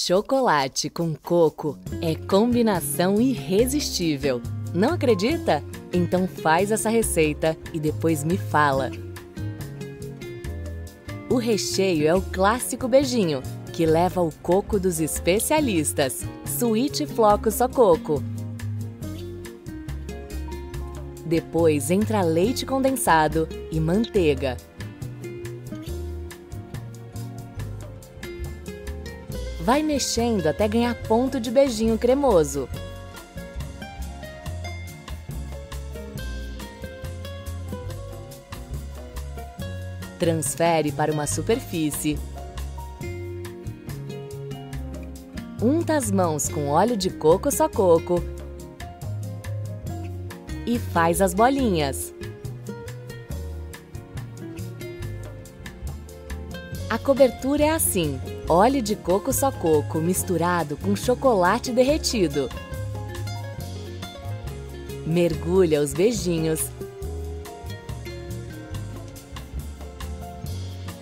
Chocolate com coco é combinação irresistível. Não acredita? Então faz essa receita e depois me fala. O recheio é o clássico beijinho, que leva o coco dos especialistas, Sweet Floco Só Coco. Depois entra leite condensado e manteiga. Vai mexendo até ganhar ponto de beijinho cremoso. Transfere para uma superfície. Unta as mãos com óleo de coco só coco e faz as bolinhas. A cobertura é assim: óleo de coco só coco misturado com chocolate derretido. Mergulha os beijinhos.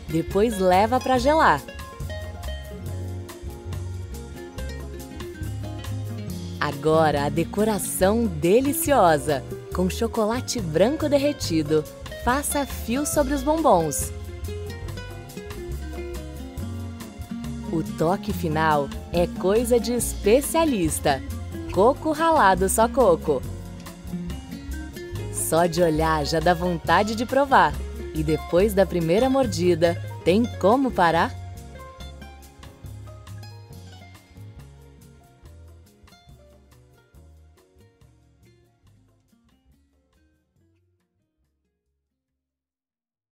Depois leva para gelar. Agora a decoração deliciosa, com chocolate branco derretido. Faça fio sobre os bombons. O toque final é coisa de especialista. Coco ralado só coco. Só de olhar já dá vontade de provar. E depois da primeira mordida, tem como parar?